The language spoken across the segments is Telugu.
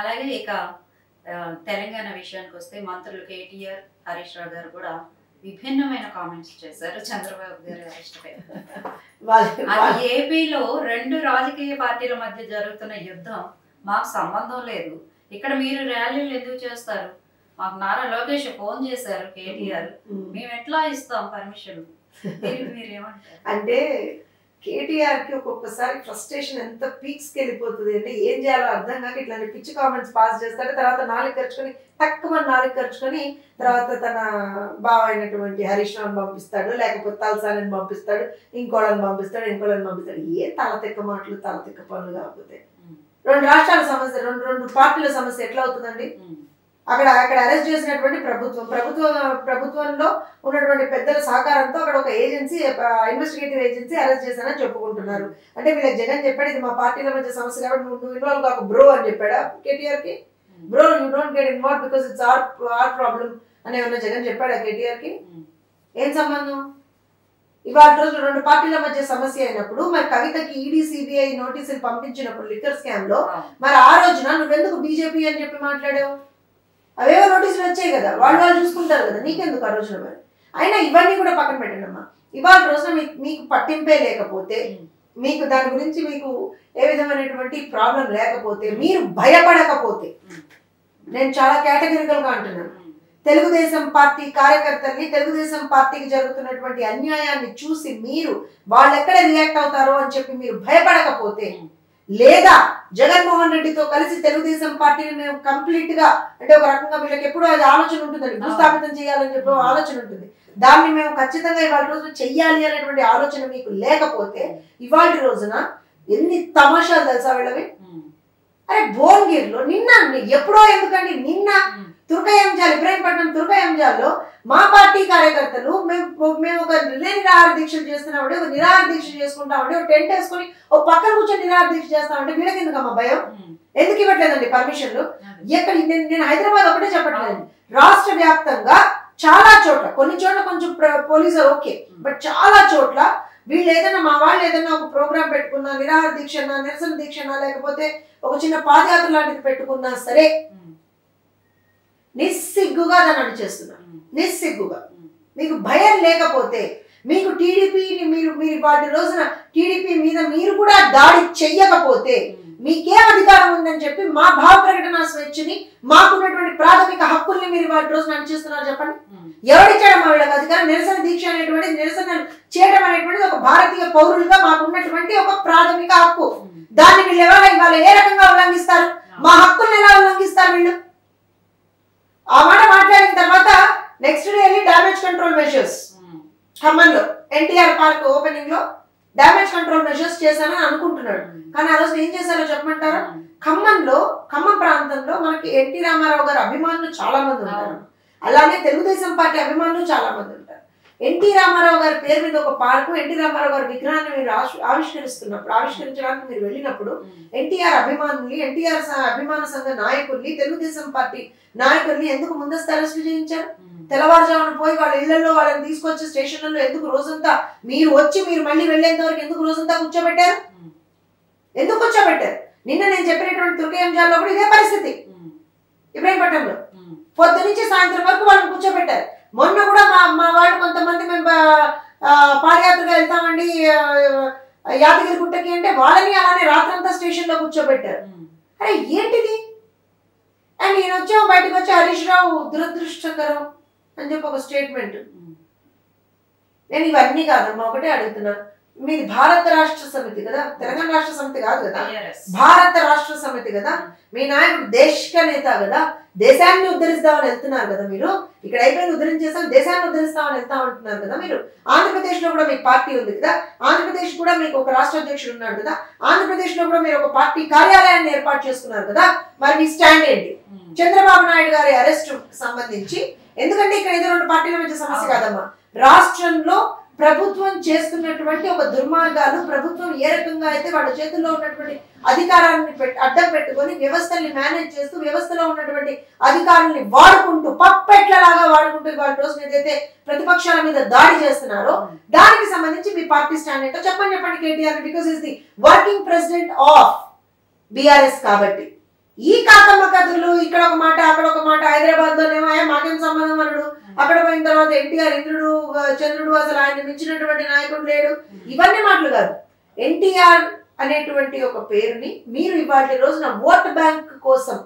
అలాగే ఇక తెలంగాణ విషయానికి వస్తే మంత్రులు కేటీఆర్ హరీష్ రావు గారు కూడా విభిన్నమైన కామెంట్స్ చేశారు. చంద్రబాబు గారి అరెస్ట్ అది ఏపీలో రెండు రాజకీయ పార్టీల మధ్య జరుగుతున్న యుద్ధం మాకు సంబంధం లేదు. ఇక్కడ మీరు ర్యాలీలు ఎందుకు చేస్తారు? మాకు నారా లోకేష్ ఫోన్ చేశారు కేటీఆర్. మేము ఎట్లా ఇస్తాం పర్మిషన్? దీనికి మీరు ఏమంటారు? అంటే కేటీఆర్కి ఒక్కొక్కసారి ఫ్రస్ట్రేషన్ ఎంత పీక్స్కి వెళ్ళిపోతుంది అంటే ఏం చేయాలో అర్థం కాక ఇట్లాంటి పిచ్చి కామెంట్స్ పాస్ చేస్తాడు. తర్వాత నాలుగు ఖర్చుకొని తక్కువ నాలుగు ఖర్చుకొని తర్వాత తన బావ అయినటువంటి హరీష్ రావుని పంపిస్తాడు. లేకపోతే తలసాని పంపిస్తాడు. ఇంకోళ్ళని పంపిస్తాడు ఇంకోళ్ళని పంపిస్తాడు. ఏ తలతిక్క మాటలు తలతిక్క పనులు కాకపోతే. రెండు రాష్ట్రాల సమస్య రెండు రెండు పార్టీల సమస్య ఎట్లా అవుతుందండి? అక్కడ అక్కడ అరెస్ట్ చేసినటువంటి ప్రభుత్వం. ప్రభుత్వం ప్రభుత్వంలో ఉన్నటువంటి పెద్దల సహకారంతో అక్కడ ఒక ఏజెన్సీ ఇన్వెస్టిగేటివ్ ఏజెన్సీ అరెస్ట్ చేశానని చెప్పుకుంటున్నారు. అంటే వీళ్ళకి జగన్ చెప్పాడు ఇది మా పార్టీల మధ్య సమస్య కాబట్టి నువ్వు నువ్వు ఇన్వాల్వ్ కాకు బ్రో అని చెప్పాడా కేటీఆర్కి? ఉమ్, bro you don't get involve because it's our our problem అని ఏమన్నా జగన్ చెప్పాడా కేటీఆర్కి? ఉమ్, ఏం సంబంధం? ఇవాళ రోజు రెండు పార్టీల మధ్య సమస్య అయినప్పుడు మరి కవితకి ఈడీ సిబిఐ నోటీసులు పంపించినప్పుడు లిక్కర్ స్కామ్లో. మరి ఆ రోజున నువ్వెందుకు బీజేపీ అని చెప్పి మాట్లాడావు? అవేవో నోటీసులు వచ్చాయి కదా వాళ్ళు వాళ్ళు చూసుకుంటారు కదా నీకెందుకు ఆ రోజున మరి? అయినా ఇవన్నీ కూడా పక్కన పెట్టండి అమ్మా ఇవాళ రోజున మీకు పట్టింపే లేకపోతే మీకు దాని గురించి మీకు ఏ విధమైనటువంటి ప్రాబ్లం లేకపోతే మీరు భయపడకపోతే నేను చాలా కేటగిరికల్గా అంటున్నాను. తెలుగుదేశం పార్టీ కార్యకర్తల్ని తెలుగుదేశం పార్టీకి జరుగుతున్నటువంటి అన్యాయాన్ని చూసి మీరు వాళ్ళు ఎక్కడ రియాక్ట్ అవుతారో అని చెప్పి మీరు భయపడకపోతే లేదా జగన్మోహన్ రెడ్డితో కలిసి తెలుగుదేశం పార్టీని మేము కంప్లీట్గా అంటే ఒక రకంగా వీళ్ళకి ఎప్పుడూ అది ఆలోచన ఉంటుందండి. భూస్థాపితం చేయాలని చెప్పి ఆలోచన ఉంటుంది. దాన్ని మేము ఖచ్చితంగా ఇవాళ రోజు చెయ్యాలి అనేటువంటి ఆలోచన మీకు లేకపోతే ఇవాళ రోజున ఎన్ని తమాషాలు తెలుసా వీళ్ళవి? అరే భువనగిరిలో నిన్న ఎప్పుడో ఎందుకండి నిన్న తుర్కయంజాల్ ఇబ్రాహీంపట్నం తుర్కయంజాల్లో మా పార్టీ కార్యకర్తలు మేము మేము నిరాహార దీక్షలు చేస్తున్నామంటే ఒక నిరాహార దీక్ష చేసుకుంటామంటే ఒక టెంట్ వేసుకొని ఒక పక్కన కూర్చొని నిరాహార దీక్ష చేస్తామంటే వీళ్ళకి ఎందుకమ్మా భయం? ఉమ్, ఎందుకు ఇవ్వట్లేదండి పర్మిషన్లు. ఎక్కడ నేను నేను హైదరాబాద్ ఒకటే చెప్పట్లేదు. రాష్ట్ర వ్యాప్తంగా చాలా చోట్ల కొన్ని చోట్ల కొంచెం పోలీసు ఓకే బట్ చాలా చోట్ల వీళ్ళు ఏదైనా మా వాళ్ళు ఏదైనా ఒక ప్రోగ్రామ్ పెట్టుకున్నా నిరాహార దీక్షనా నిరసన దీక్షనా లేకపోతే ఒక చిన్న పాదయాత్ర లాంటిది పెట్టుకున్నా సరే ఉమ్, నిస్సిగ్గుగా దాన్ని అణిచేస్తున్నారు. ఉమ్, నిస్సిగ్గుగా. మీకు భయం లేకపోతే మీకు టీడీపీని మీరు మీరు వాటి రోజున టీడీపీ మీద మీరు కూడా దాడి చెయ్యకపోతే మీకేం అధికారం ఉందని చెప్పి మా భావ ప్రకటన స్వేచ్ఛని మాకున్నటువంటి ప్రాథమిక హక్కుల్ని మీరు వాటి రోజున అణిచేస్తున్నారు చెప్పండి? ఎవరిచ్చాడు మా వీళ్ళకి అధికారం? నిరసన దీక్ష అనేటువంటిది నిరసన చేయడం అనేటువంటిది ఒక భారతీయ పౌరులుగా మాకున్నటువంటి ఒక ప్రాథమిక హక్కు. దాన్ని వీళ్ళు ఎవరు ఇవాళ ఏ రకంగా ఉల్లంఘిస్తారు? మా హక్కుల్ని ఎలా ఉల్లంఘిస్తారు వీళ్ళు? ఆ మాట మాట్లాడిన తర్వాత నెక్స్ట్ డే వెళ్ళి డామేజ్ కంట్రోల్ మెషర్స్ ఖమ్మంలో ఎన్టీఆర్ పార్క్ ఓపెనింగ్లో డామేజ్ కంట్రోల్ మెషర్స్ చేశానని అనుకుంటున్నాడు. కానీ ఆ రోజు ఏం చేశారో చెప్పమంటారా? ఉమ్, ఖమ్మంలో ఖమ్మం ప్రాంతంలో మనకి ఎన్టీ రామారావు గారి అభిమానులు చాలా మంది ఉంటారు. అలానే తెలుగుదేశం పార్టీ అభిమానులు చాలా మంది ఉంటారు. ఎన్టీ రామారావు గారి పేరు మీద ఒక పార్కు ఎన్టీ రామారావు గారి విగ్రహాన్ని మీరు ఆవిష్- ఆవిష్కరిస్తున్నప్పుడు ఆవిష్కరించడానికి మీరు వెళ్ళినప్పుడు ఉమ్, ఎన్టీఆర్ అభిమానుల్ని ఎన్టీఆర్ అభిమాన సంఘ నాయకుల్ని తెలుగుదేశం పార్టీ నాయకుల్ని ఎందుకు ముందస్తు అరెస్టు చేయించారు? తెల్లవారుజామున పోయి వాళ్ళ ఇళ్ళలో వాళ్ళని తీసుకొచ్చి స్టేషన్లలో ఎందుకు రోజంతా మీరు వచ్చి మీరు మళ్ళీ వెళ్ళేంత వరకు ఎందుకు రోజంతా కూర్చోబెట్టారు? ఎందుకు కూర్చోబెట్టారు? నిన్న నేను చెప్పినటువంటి తుర్కయంజాల్లో కూడా ఇదే పరిస్థితి. ఇబ్రాహీంపట్నంలో. పొద్దు నుంచి సాయంత్రం వరకు వాళ్ళని కూర్చోబెట్టారు. మొన్న కూడా మా మా వాళ్ళు కొంతమంది మేము పాదయాత్రగా వెళ్తామండి యాదగిరి గుట్టకి అంటే వాళ్ళని అలానే రాత్రంతా స్టేషన్లో కూర్చోబెట్టారు. అరే ఏంటిది? అండ్ నేను వచ్చాము బయటకు వచ్చి హరీష్ రావు దురదృష్టకరం అని చెప్పి ఒక స్టేట్మెంట్ నేను ఇవన్నీ కాదమ్మా ఒకటే అడుగుతున్నా. మీది భారత రాష్ట్ర సమితి కదా? తెలంగాణ రాష్ట్ర సమితి కాదు కదా. భారత రాష్ట్ర సమితి కదా? మీ నాయకుడు దేశక నేత కదా? దేశాన్ని ఉద్ధరిస్తామని వెళ్తున్నారు కదా మీరు? ఇక్కడ అయిపోయింది ఉద్ధరించేస్తాం దేశాన్ని ఉద్ధరిస్తామని వెళ్తా ఉంటున్నారు కదా మీరు? ఆంధ్రప్రదేశ్లో కూడా మీకు పార్టీ ఉంది కదా? ఆంధ్రప్రదేశ్ కూడా మీకు ఒక రాష్ట్ర అధ్యక్షుడు ఉన్నాడు కదా? ఆంధ్రప్రదేశ్లో కూడా మీరు ఒక పార్టీ కార్యాలయాన్ని ఏర్పాటు చేసుకున్నారు కదా? మరి మీ స్టాండ్ ఏంటి? ఉమ్, చంద్రబాబు నాయుడు గారి అరెస్ట్ సంబంధించి ఎందుకంటే ఇక్కడ ఏదో రెండు పార్టీల మధ్య సమస్య కాదమ్మా. రాష్ట్రంలో ప్రభుత్వం చేస్తున్నటువంటి ఒక దుర్మార్గాలు ప్రభుత్వం ఏ రకంగా అయితే వాళ్ళ చేతుల్లో ఉన్నటువంటి అధికారాన్ని అడ్డం పెట్టుకొని వ్యవస్థల్ని మేనేజ్ చేస్తూ వ్యవస్థలో ఉన్నటువంటి అధికారుల్ని వాడుకుంటూ పప్పెట్లలాగా వాడుకుంటూ వాళ్ళ రోజున ఏదైతే ప్రతిపక్షాల మీద దాడి చేస్తున్నారో దానికి సంబంధించి మీ పార్టీ స్టాండ్ ఏంటో చెప్పండి చెప్పండి KTR because is the working president of BRS కాబట్టి. ఈ కాకమ్మ ఒక మాట అక్కడ ఒక మాట హైదరాబాద్ లోనేమో "ఏ, మాకేం సంబంధం? అనడు అక్కడ పోయిన తర్వాత ఎన్టీఆర్ ఇంద్రుడు చంద్రుడు అసలు ఆయన మించినటువంటి నాయకుడు లేడు. ఇవన్నీ మాటలు కాదు. ఎన్టీఆర్ అనేటువంటి ఒక పేరుని మీరు ఇవాటి రోజున ఓట్ బ్యాంక్ కోసం.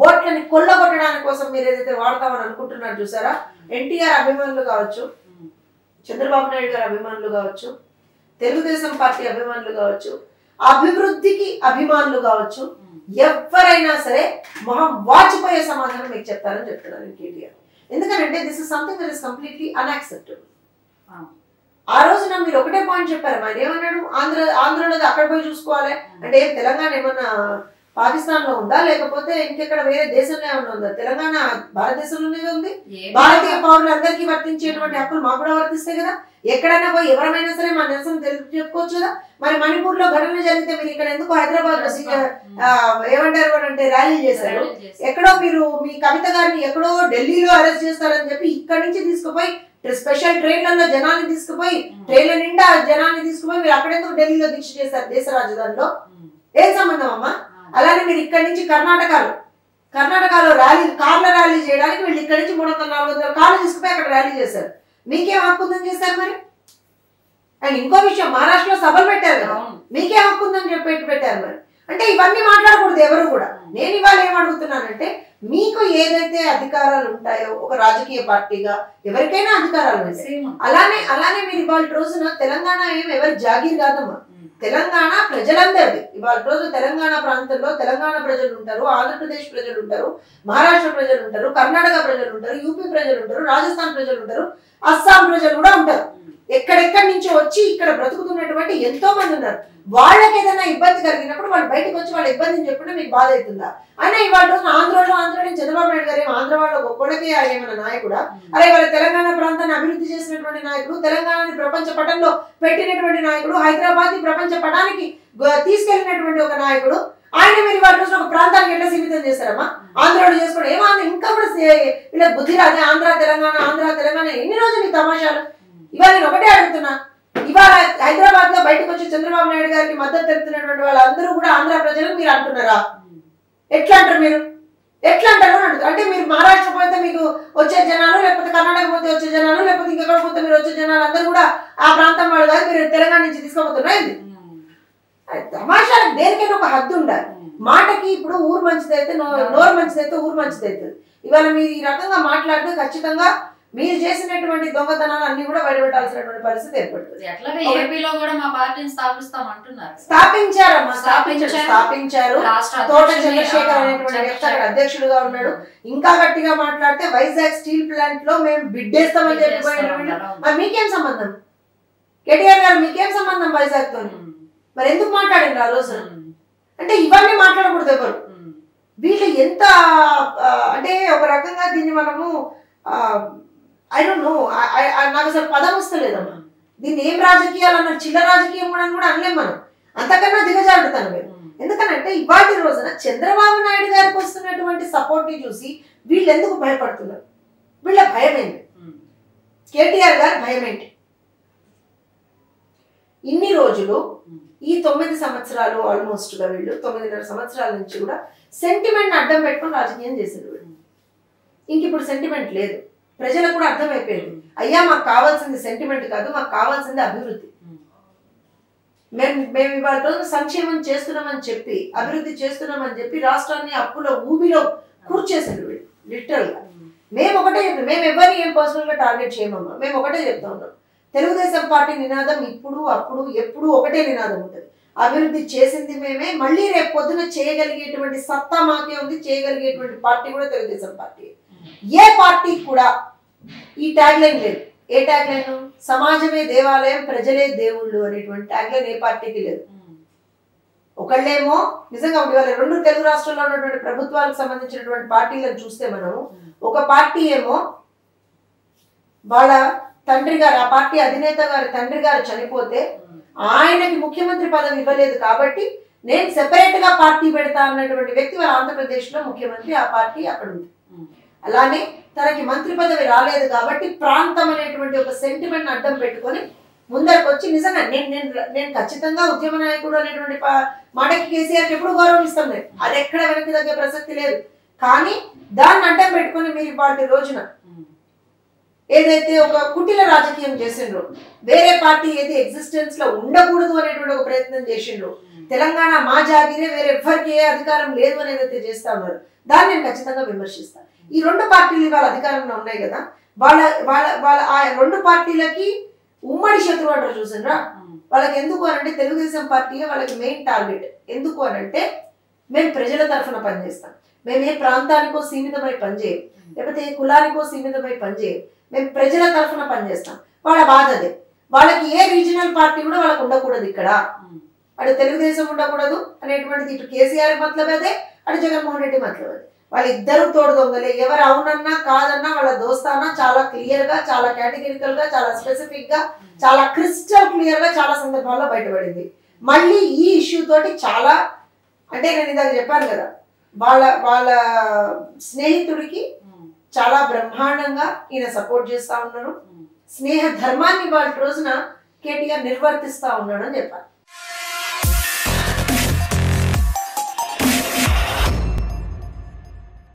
ఓట్లని కొల్లగొట్టడానికి కోసం మీరు ఏదైతే వాడతామని అనుకుంటున్నారు చూసారా? ఎన్టీఆర్ అభిమానులు కావచ్చు. చంద్రబాబు నాయుడు గారి అభిమానులు కావచ్చు తెలుగుదేశం పార్టీ అభిమానులు కావచ్చు అభివృద్ధికి అభిమానులు కావచ్చు. ఎవరైనా సరే మొహం వాచిపోయే సమాధానం మీకు చెప్తారని చెప్తున్నాను నేను కేటీఆర్. ఎందుకంటే this is something that is completely unacceptable ఆ. రోజున మీరు ఒకటే పాయింట్ చెప్పారు ఆయన ఏమన్నాడు? ఆంధ్ర ఆంధ్రలో అక్కడ పోయి చూసుకోవాలి. అంటే తెలంగాణ ఏమన్నా పాకిస్తాన్లో ఉందా? లేకపోతే ఇంకెక్కడ వేరే దేశంలో ఏమన్నా ఉందా? తెలంగాణ భారతదేశంలోనే ఉంది. భారతీయ పౌరులందరికీ వర్తించేటువంటి హక్కులు మాకు కూడా వర్తిస్తాయి కదా. ఎక్కడైనా పోయి ఎవరైనా సరే మా నిరసన తెలుపు చెప్పుకోవచ్చు కదా మరి మణిపూర్లో ఘటన జరిగితే మీరు ఇక్కడ ఎందుకు హైదరాబాద్లో ఏమంటారు అని అంటే ర్యాలీ చేశారు. ఎక్కడో మీరు మీ కవిత గారిని ఎక్కడో ఢిల్లీలో అరెస్ట్ చేస్తారని చెప్పి ఇక్కడి నుంచి తీసుకుపోయి స్పెషల్ ట్రైన్లలో జనాన్ని తీసుకుపోయి. ట్రైన్ల నిండా జనాన్ని తీసుకుపోయి మీరు అక్కడెందుకు ఢిల్లీలో దీక్ష చేశారు దేశ రాజధానిలో. ఏం సంబంధం అమ్మా. అలానే మీరు ఇక్కడి నుంచి కర్ణాటకలో కర్ణాటకలో ర్యాలీ కార్ల ర్యాలీ చేయడానికి వీళ్ళు ఇక్కడి నుంచి మూడు వందల నాలుగు వందల కార్లు తీసుకుపోయి అక్కడ ర్యాలీ చేశారు మీకేం హక్కు ఉందని చేశారు మరి? అండ్ ఇంకో విషయం మహారాష్ట్రలో సభలు పెట్టారు కదా. మీకే హక్కు ఉందని చెప్పి పెట్టి పెట్టారు మరి. అంటే ఇవన్నీ మాట్లాడకూడదు ఎవరు కూడా. నేను ఇవాళ ఏం అడుగుతున్నానంటే మీకు ఏదైతే అధికారాలు ఉంటాయో ఒక రాజకీయ పార్టీగా ఎవరికైనా అధికారాలు ఉంటాయి. అలానే అలానే మీరు ఇవాళ రోజున తెలంగాణ ఏం ఎవరి జాగీర్ కాదమ్మా ఉమ్. తెలంగాణ ప్రజలందరిది ఇవాళ రోజు తెలంగాణ ప్రాంతంలో తెలంగాణ ప్రజలు ఉంటారు ఆంధ్రప్రదేశ్ ప్రజలు ఉంటారు మహారాష్ట్ర ప్రజలు ఉంటారు కర్ణాటక ప్రజలు ఉంటారు యూపీ ప్రజలు ఉంటారు రాజస్థాన్ ప్రజలు ఉంటారు అస్సాం ప్రజలు కూడా ఉంటారు ఉమ్. ఎక్కడెక్కడి నుంచో వచ్చి ఇక్కడ బ్రతుకుతున్నటువంటి ఎంతో మంది ఉన్నారు వాళ్ళకి ఏదైనా ఇబ్బంది కలిగినప్పుడు వాళ్ళు బయటకు వచ్చి వాళ్ళ ఇబ్బందిని చెప్పినా మీకు బాధ అవుతుందా అయినా ఇవాళ రోజున ఆంధ్రలో ఆంధ్రలో చంద్రబాబు నాయుడు గారు ఆంధ్ర వాళ్ళ గొప్పలకే ఆయన నాయకుడా? అరే వాళ్ళ తెలంగాణ ప్రాంతాన్ని అభివృద్ధి చేసినటువంటి నాయకుడు తెలంగాణని ప్రపంచ పటంలో పెట్టినటువంటి నాయకుడు హైదరాబాద్ ప్రపంచ పటానికి తీసుకెళ్ళినటువంటి ఒక నాయకుడు. ఆయన మీరు వాళ్ళ రోజున ఒక ప్రాంతానికి ఎట్లా సీమితం చేశారమ్మా ఆంధ్రలో చేసుకోండి. ఏమాంధ్ర ఇంకా కూడా ఇలా బుద్ధి రాదే. ఆంధ్ర తెలంగాణ ఆంధ్ర తెలంగాణ ఎన్ని రోజులు ఈ తమాషాలు? ఇవాళ నేను ఒకటే అడుగుతున్నా. ఇవాళ హైదరాబాద్లో బయటకు వచ్చి చంద్రబాబు నాయుడు గారికి మద్దతు తెలుపుతున్నటువంటి వాళ్ళందరూ కూడా ఆంధ్ర ప్రజలకు మీరు అంటున్నారా? ఎట్లా అంటారు మీరు? ఎట్లా అంటారు అని అంటే మీరు మహారాష్ట్ర పోతే మీకు వచ్చే జనాలు లేకపోతే కర్ణాటక పోతే వచ్చే జనాలు లేకపోతే ఇంకెక్కడ పోతే మీరు వచ్చే జనాలు అందరూ కూడా ఆ ప్రాంతం వాళ్ళు కాదు మీరు తెలంగాణ నుంచి ఉమ్. తమాషాలకు దేనికైనా ఒక హద్దు ఉండాలి. మాటకి ఇప్పుడు ఊరు మంచిదైతే నోరు మంచిదైతే ఊరు మంచిదైతుంది ఇవాళ మీరు ఈ రకంగా మాట్లాడితే ఖచ్చితంగా మీరు చేసినటువంటి దొంగతనాలు అన్ని కూడా బయటపెట్టాల్సినటువంటి పరిస్థితి ఏర్పడుతుంది ఎట్లాగా ఏపీలో కూడా మా పార్టీని స్థాపిస్తాం అంటున్నారు స్థాపించారమ్మా స్థాపించారు స్థాపించారు. తోట చంద్రశేఖర్ అనేటువంటి వ్యక్తి అక్కడ. అధ్యక్షుడుగా ఉన్నాడు ఇంకా గట్టిగా మాట్లాడితే వైజాగ్ స్టీల్ ప్లాంట్లో మేము బిడ్డేస్తామని చెప్పి పోయిన వీళ్ళు. అవును. మరి మీకేం సంబంధం కేటీఆర్ గారు మీకేం సంబంధం వైజాగ్తో. మరి ఎందుకు మాట్లాడిండ్రు ఆ రోజు. అంటే ఇవన్నీ మాట్లాడకూడదు ఎవరు. వీళ్ళు ఎంత అంటే ఒక రకంగా దీన్ని మనము ఐ డోంట్ నో నాకు అసలు పదం వస్తలేదమ్మా. దీన్ని ఏం రాజకీయాలు అన్నారు? చిన్న రాజకీయం కూడా అని కూడా అనలేం మనం. అంతకన్నా దిగజారుతాను మేము. ఎందుకనంటే ఇవాటి రోజున చంద్రబాబు నాయుడు గారికి వస్తున్నటువంటి సపోర్ట్ని చూసి వీళ్ళు ఎందుకు భయపడుతున్నారు? వీళ్ళ భయం ఏంటి? కేటీఆర్ గారి భయం ఏంటి? ఇన్ని రోజులు ఈ తొమ్మిది సంవత్సరాలు ఆల్మోస్ట్గా వీళ్ళు తొమ్మిదిన్నర సంవత్సరాల నుంచి కూడా సెంటిమెంట్ అడ్డం పెట్టుకొని రాజకీయం చేశారు వీళ్ళు ఇంక ఇప్పుడు సెంటిమెంట్ లేదు. ప్రజలకు కూడా అర్థమైపోయింది. అయ్యా మాకు కావాల్సింది సెంటిమెంట్ కాదు మాకు కావాల్సింది అభివృద్ధి. మేము మేము ఇవాళ రోజు సంక్షేమం చేస్తున్నామని చెప్పి అభివృద్ధి చేస్తున్నామని చెప్పి రాష్ట్రాన్ని అప్పుల ఊబిలో కూర్చేసారు వీళ్ళు లిటరల్గా మేము ఒకటే చెప్తాం మేము ఎవరిని ఏం పర్సనల్గా టార్గెట్ చేయమమ్మా మేము ఒకటే చెప్తా ఉన్నాం. తెలుగుదేశం పార్టీ నినాదం ఇప్పుడు అప్పుడు ఎప్పుడు ఒకటే నినాదం ఉంటుంది. అభివృద్ధి చేసింది మేమే మళ్ళీ రేపు పొద్దున చేయగలిగేటువంటి సత్తా మాకే ఉంది చేయగలిగేటువంటి పార్టీ కూడా తెలుగుదేశం పార్టీ. ఏ పార్టీ కూడా ఈ ట్యాగ్ లైన్ లేదు. ఏ ట్యాగ్ లైన్ సమాజమే దేవాలయం ప్రజలే దేవుళ్ళు అనేటువంటి ట్యాగ్ లైన్ ఏ పార్టీకి లేదు. ఒకళ్ళేమో నిజంగా ఇవాళ రెండు తెలుగు రాష్ట్రాల్లో ఉన్నటువంటి ప్రభుత్వాలకు సంబంధించినటువంటి పార్టీలను చూస్తే మనం ఒక పార్టీ ఏమో వాళ్ళ తండ్రి గారు ఆ పార్టీ అధినేత గారి తండ్రి గారు చనిపోతే ఆయనకి ముఖ్యమంత్రి పదవి ఇవ్వలేదు కాబట్టి నేను సెపరేట్గా పార్టీ పెడతా అన్నటువంటి వ్యక్తి వాళ్ళ ఆంధ్రప్రదేశ్లో ముఖ్యమంత్రి ఆ పార్టీ అక్కడ ఉంది. అలానే తనకి మంత్రి పదవి రాలేదు కాబట్టి ప్రాంతం అనేటువంటి ఒక సెంటిమెంట్ అడ్డం పెట్టుకొని ముందరకు వచ్చి నిజంగా నేను నేను నేను ఖచ్చితంగా ఉద్యమ నాయకుడు అనేటువంటి మాటకి కేసీఆర్ ఎప్పుడు గౌరవిస్తాం లేదు. అది ఎక్కడ వెనక్కి తగ్గే ప్రసక్తి లేదు. కానీ దాన్ని అడ్డం పెట్టుకొని మీరు పార్టీ రోజున ఏదైతే ఒక కుటిల రాజకీయం చేసిండ్రో వేరే పార్టీ ఏది ఎగ్జిస్టెన్స్లో ఉండకూడదు అనేటువంటి ఒక ప్రయత్నం చేసిండ్రో తెలంగాణ మా జాగిరే వేరే ఎవ్వరికి ఏ అధికారం లేదు అని ఏదైతే చేస్తా ఉన్నారు. దాన్ని నేను ఖచ్చితంగా విమర్శిస్తాను ఈ రెండు పార్టీలు ఇవాళ అధికారంలో ఉన్నాయి కదా వాళ్ళ వాళ్ళ వాళ్ళ ఆ రెండు పార్టీలకి ఉమ్మడి శత్రువు అంటారు చూసినరా వాళ్ళకి ఎందుకు అనంటే తెలుగుదేశం పార్టీయే వాళ్ళకి మెయిన్ టార్గెట్ ఎందుకు అనంటే మేము ప్రజల తరఫున పనిచేస్తాం. మేము ఏ ప్రాంతానికో సీమితమై పనిచేయం. లేకపోతే ఏ కులానికో సీమితమై పనిచేయం. మేము ప్రజల తరఫున పనిచేస్తాం. వాళ్ళ బాధ అదే. వాళ్ళకి ఏ రీజనల్ పార్టీ కూడా వాళ్ళకి ఉండకూడదు ఇక్కడ. అటు తెలుగుదేశం ఉండకూడదు అనేటువంటిది ఇటు కేసీఆర్ మతలబ్ అదే అటు జగన్మోహన్ రెడ్డి మతలబ్ అదే వాళ్ళిద్దరు తోడు దొంగలే. ఎవరు అవునన్నా కాదన్నా వాళ్ళ దోస్తానా చాలా క్లియర్గా చాలా కేటగిరికల్గా చాలా స్పెసిఫిక్గా చాలా క్రిస్టల్ క్లియర్గా చాలా సందర్భాల్లో బయటపడింది. మళ్ళీ ఈ ఇష్యూ తోటి చాలా అంటే నేను ఇందాక చెప్పాను కదా వాళ్ళ వాళ్ళ స్నేహితుడికి చాలా బ్రహ్మాండంగా ఈయన సపోర్ట్ చేస్తా ఉన్నారు ఉమ్. స్నేహ ధర్మాన్ని వాళ్ళ రోజున కేటీఆర్ నిర్వర్తిస్తా ఉన్నాడు అని చెప్పాలి.